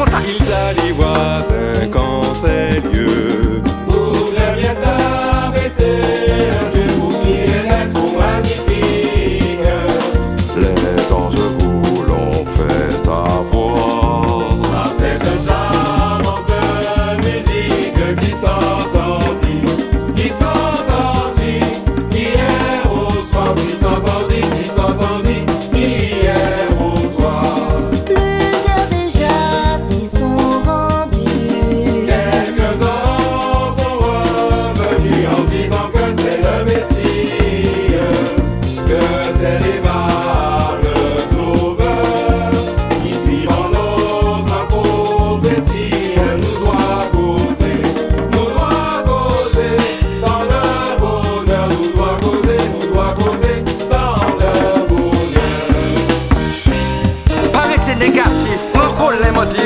trop tard. Ils allaient voir lieux name of